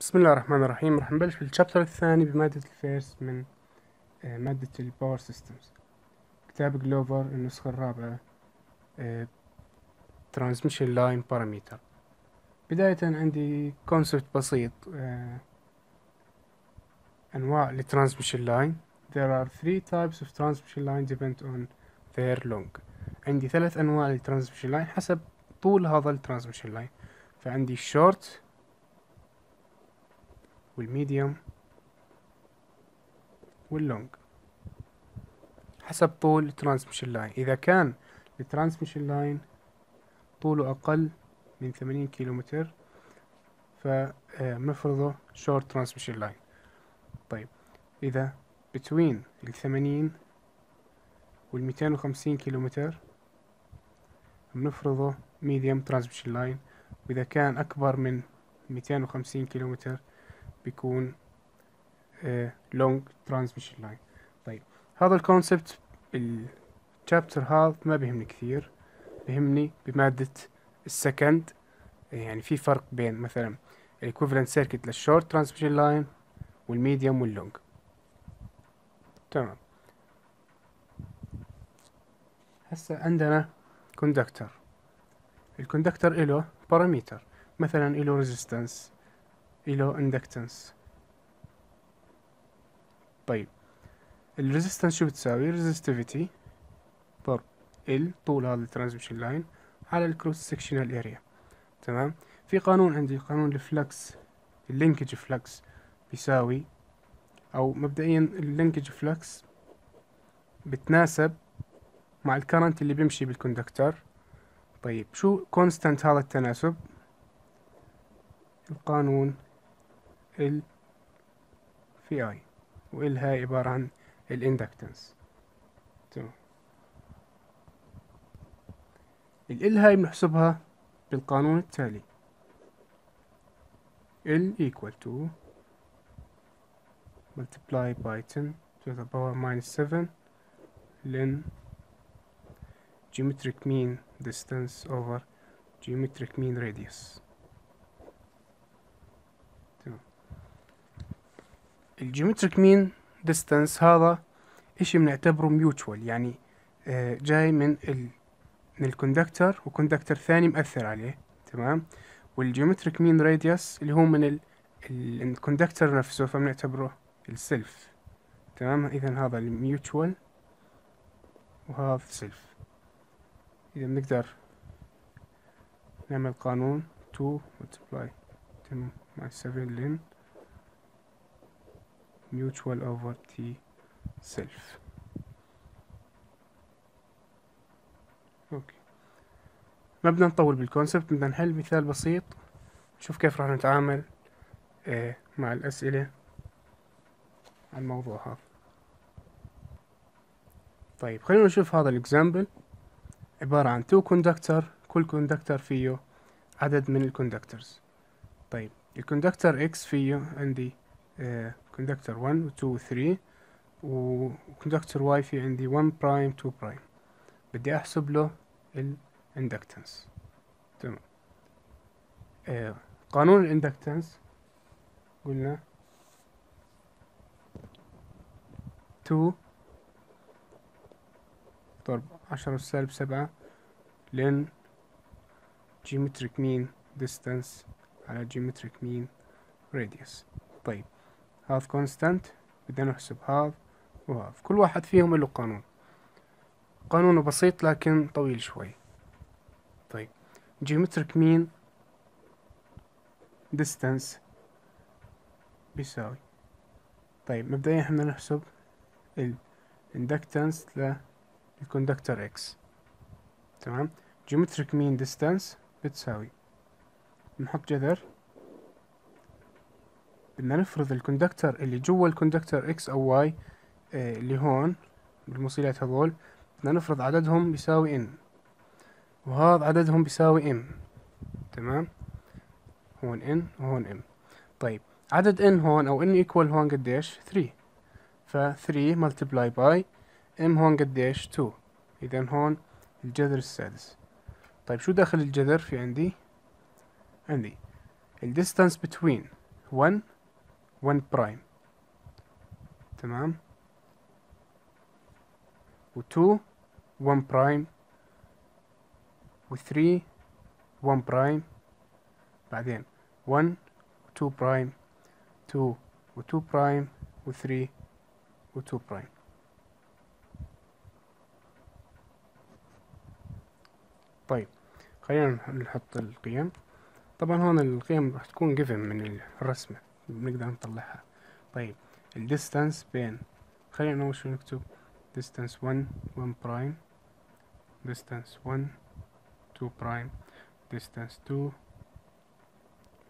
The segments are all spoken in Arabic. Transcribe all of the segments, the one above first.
بسم الله الرحمن الرحيم. راح نبلش بال chapter الثاني بمادة الفيرس من آه، مادة ال power systems كتاب Glover النسخة الرابعة transmission line parameter بداية عندي concept بسيط آه، أنواع لل transmission line There are three types of transmission line depend on their long عندي ثلاث أنواع لل transmission line حسب طول هذا ال transmission line فعندي ال short وال medium وال long حسب طول ال transmission line إذا كان ال transmission line طوله أقل من ثمانين كيلومتر فنفرضه short transmission line طيب إذا between الثمانين والميتين وخمسين كيلومتر بنفرضه medium transmission line وإذا كان أكبر من ميتين وخمسين كيلومتر بيكون long transmission line طيب هذا ال concept ال chapter هذا ما بيهمني كثير. بيهمني بمادة ال second يعني في فرق بين مثلا ال equivalent circuit لل short transmission line وال medium وال long تمام. هسه عندنا conductor ال conductor إله parameter مثلا إله resistance إله inductance طيب. ال resistance شو بتساوي؟ resistivity ضرب ال طول هذا ال transmission line على ال cross sectional area تمام؟ في قانون عندي قانون ال flux ال linkage flux بيساوي أو مبدئيا ال linkage flux بتناسب مع ال current اللي بيمشي بال conductor طيب. شو constant هذا التناسب؟ القانون ال في I و L هاي عبارة عن ال inductance تمام ال هاي بنحسبها بالقانون التالي L equal to multiply by 10 to the power minus 7 ln geometric mean distance over geometric mean radius الجيومتريك مين ديستانس هذا إشي بنعتبره mutual يعني آه، جاي من ال من ال conductor و conductor ثاني مأثر عليه تمام؟ وال geometric mean radius اللي هو من ال ال conductor نفسه فبنعتبره ال self تمام؟ اذا هذا ال mutual وهذا self اذا بنقدر نعمل قانون 2 multiply 10 مع 7 ln mutual over the self. okay ما بدنا نطول بال concept بدنا نحل مثال بسيط نشوف كيف راح نتعامل آه مع الأسئلة عن الموضوع هذا. طيب خلينا نشوف هذا ال example عبارة عن two conductor كل conductor فيه عدد من ال conductors طيب ال conductor X فيه عندي conductor 1 و 2 و 3 و conductor Y في عندي 1 prime 2 prime بدي أحسب له ال inductance تمام. آه قانون ال inductance قلنا 2 ضرب عشرة سالب سبعة ln geometric mean distance على geometric mean radius. طيب. هذا constant بدنا نحسب هذا وهذا كل واحد فيهم له قانون. قانونه بسيط لكن طويل شوي. طيب geometric mean distance بيساوي. طيب مبدئيا إحنا نحسب ال inductance لل conductor X تمام؟ geometric mean distance بتساوي. نحط جذر. بدنا نفرض ال conductor اللي جوا ال conductor X أو Y آه اللي هون بالموصلات هذول بدنا نفرض عددهم بيساوي N وهذا عددهم بيساوي M تمام؟ هون N وهون M طيب عدد N هون أو N equal هون قديش؟ 3 ف 3 multiply by M هون قديش؟ 2 اذا هون الجذر السادس. طيب شو داخل الجذر في عندي؟ عندي ال distance between 1 1 prime تمام؟ و 2 1 prime و 3 1 prime بعدين 1 و 2 prime 2 و 2 prime و 3 و 2 prime طيب خلينا نحط القيم. طبعا هون القيم راح تكون given من الرسمة. بنقدر نطلعها. طيب ال distance بين خلينا شي نكتب؟ distance 1 1 prime. distance 1 2 prime. distance 2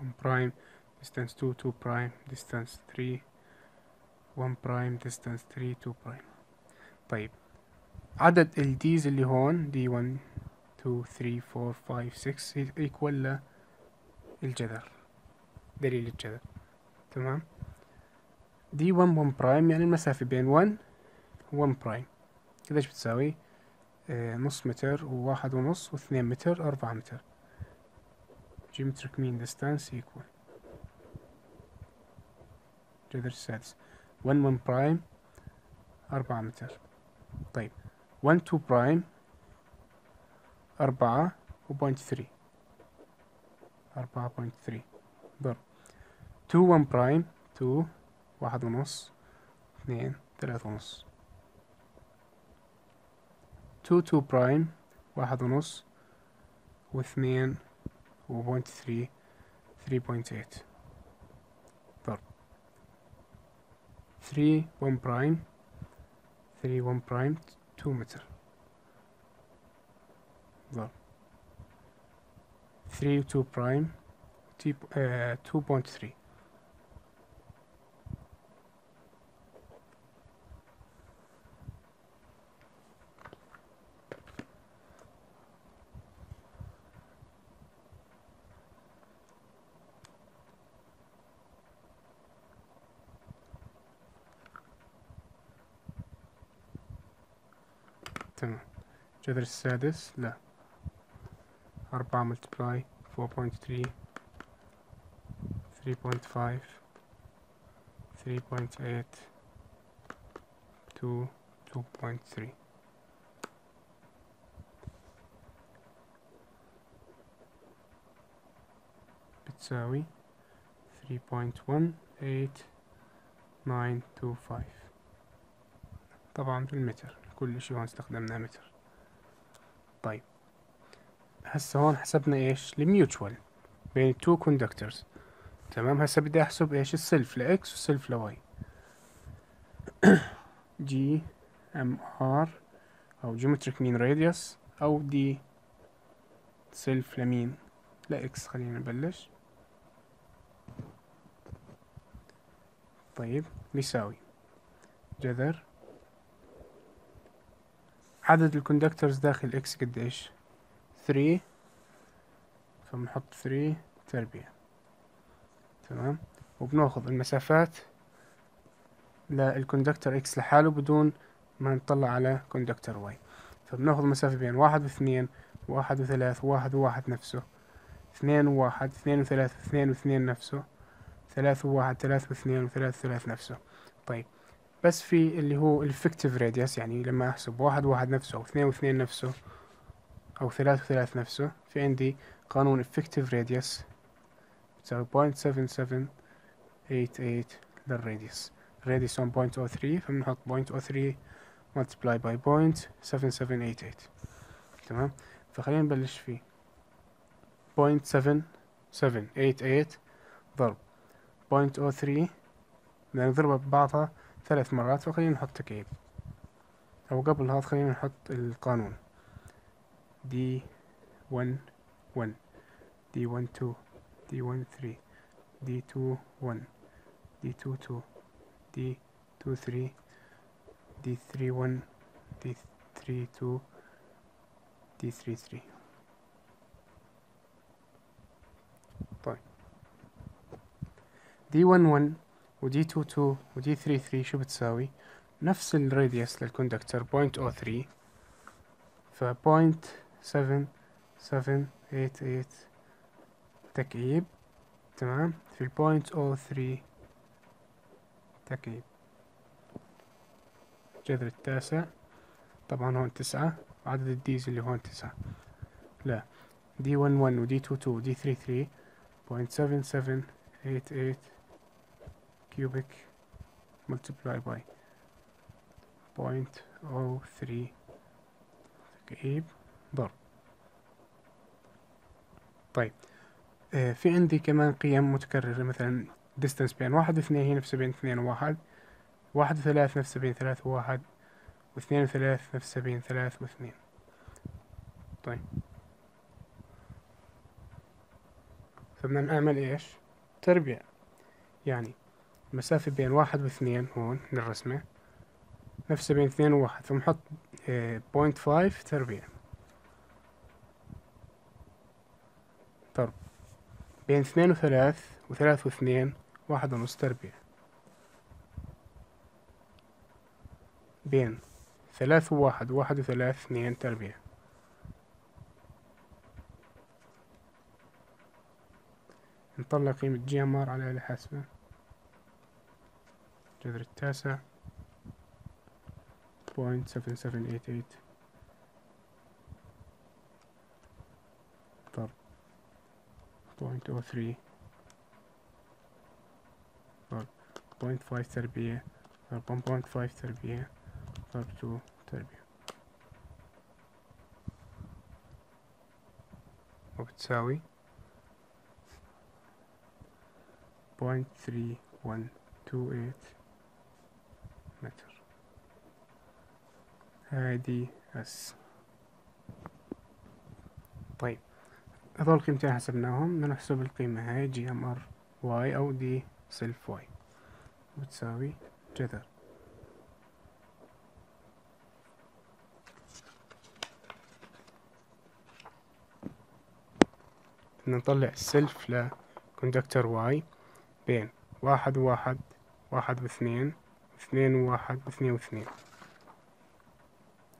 1 prime. distance 2 2 prime. distance 3 1 prime. distance 3 2 prime. طيب عدد الديز اللي هون دي 1 2 3 4 5 6 ايكوال للجذر دليل الجذر. تمام؟ D 1 1 prime يعني المسافة بين 1 و 1 prime كذا إيش بتساوي؟ آه نص متر وواحد ونص واثنين متر أربعة متر. geometric mean distance equal. جذر السادس. 1 1 prime أربعة متر. طيب. 1 2 prime أربعة و point three. أربعة point three. ضرب two one prime two واحد ونص. اثنين ثلاثة ونص. two two prime واحد ونص. واثنين و point three three point eight ضرب three one prime three one prime two متر ضرب 3 و 2 برايم 2.3 تمام. الجذر السادس لا. أربعة multiply four point three three point five three point eight two two point three بتساوي three point one eight nine two five طبعا بالمتر كل شي هون استخدمنا متر طيب. هسه هون حسبنا إيش؟ ال mutual بين ال two conductors تمام؟ هسه بدي أحسب إيش؟ ال self ل X وال self ل Y GMR أو geometric mean radius أو D self لمين ل X خلينا نبلش. طيب. بيساوي جذر. عدد ال conductors داخل X قديش؟ three فبنحط three تربيع تمام؟ وبناخذ المسافات لل conductor X لحاله بدون ما نطلع على conductor Y فبناخذ مسافة بين واحد واثنين واحد وثلاث واحد وواحد نفسه. اثنين وواحد اثنين وثلاث اثنين واثنين نفسه. ثلاث وواحد ثلاث واثنين وثلاث ثلاث نفسه. طيب. بس في اللي هو ال effective radius يعني لما أحسب واحد واحد نفسه أو اثنين واثنين نفسه أو ثلاث وثلاث نفسه في عندي قانون effective radius تساوي point seven seven eight eight لل radius ال radius 1.03 فبنحط 0.03 multiply by point seven seven eight eight. تمام؟ فخلينا نبلش فيه point seven seven eight eight ضرب. point oh three بدنا نضربها ببعضها ثلاث مرات فخلينا نحط تكعيب أو قبل هذا خلينا نحط القانون. دي 1 1 دي 1 2 دي 1 3 دي 2 1 دي 2 2 دي 2 3 دي 3 1 دي 3 2 D three 3 D one one و D 2 2 و D 3 3 شو بتساوي؟ نفس ال radius لل conductor 0.03 ف 0.7788 تكعيب تمام؟ في ال point 0.03 تكعيب جذر التاسع. طبعا هون تسعة. عدد الديز اللي هون تسعة. لا. دي 11 ودي 22 ودي 33 0.7788 cubic multiplied by 0.03 تقريب ضرب. طيب. آه في عندي كمان قيم متكررة مثلا distance بين واحد واثنين هي نفسها بين اثنين وواحد. واحد وثلاث نفسها بين ثلاث وواحد واثنين وثلاث نفسها بين ثلاث واثنين. طيب. فبدنا نعمل إيش؟ تربيع. يعني المسافة بين واحد واثنين هون من الرسمة نفسها بين اثنين وواحد فنحط point five تربيع. ضرب بين اثنين وثلاث وثلاث واثنين واحد ونص تربيع. بين ثلاث وواحد واحد وثلاث اثنين تربيع. نطلع قيمة GMR على الحاسبة. جذر التاسع point seven seven eight eight ضرب point O three ضرب point five تربيع. ضرب one point five تربيع. ضرب two تربيع. وبتساوي point three one two eight متر. هاي DS طيب هذول القيمتين حسبناهم. بدنا نحسب القيمة هاي GMR Y أو D self Y بتساوي جذر. بدنا نطلع ال self ل conductor Y بين واحد وواحد واحد واثنين. اثنين وواحد واثنين واثنين.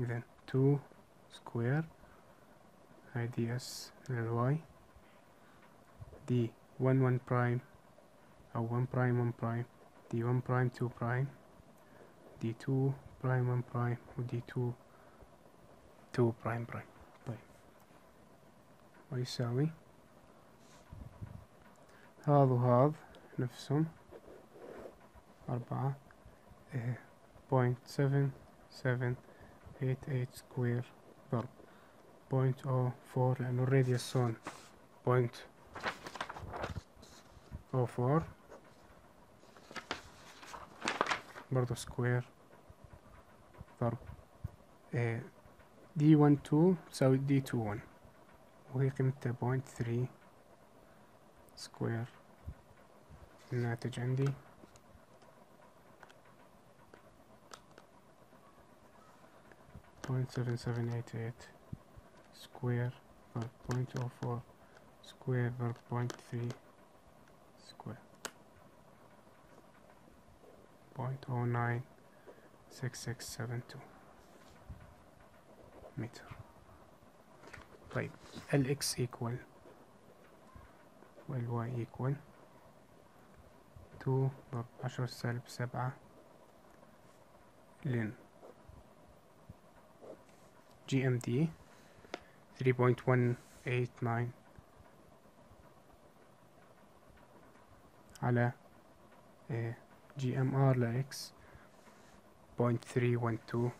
إذن two square هاي DS لل Y D one one prime أو one prime one prime D one prime two prime D two prime one prime و D two two prime prime طيب. ويساوي هذا وهذا نفسهم. أربعة. point seven seven eight eight square ضرب بوينت أو فور لأنه ال radius هون point O four برضو square ضرب D one two تساوي D two one وهي قيمتها بوينت ثري سكوير الناتج عندي point seven seven eight eight square ضرب point oh four square ضرب point three square point oh nine six six seven two متر طيب L x equal و L y equal 2 ضرب عشرة سالب سبعة ln D 3.189 على GMR ل x 0.312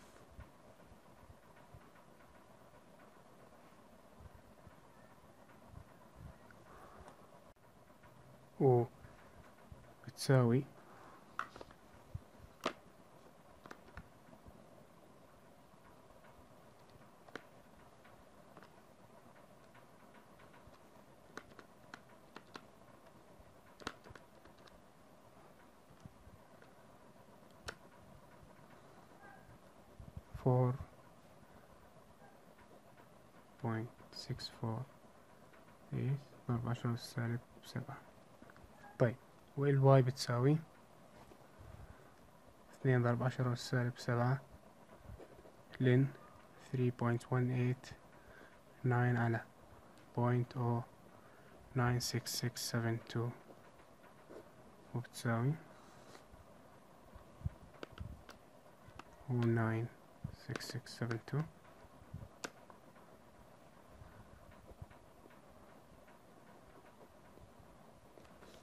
و بتساوي 0.648 ضرب عشرة سالب سبعة طيب. والواي بتساوي اثنين ضرب عشرة سالب سبعة لين 3.189 على 0.096672 وبتساوي و two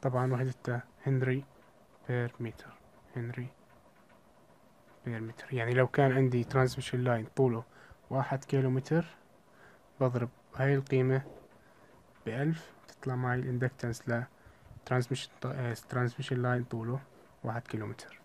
طبعا وحدتها Henry per meter Henry per meter يعني لو كان عندي transmission line طوله واحد كيلو متر بضرب هاي القيمة بألف تطلع معي ال inductance ل transmission ترانسميشن لاين طوله واحد كيلو متر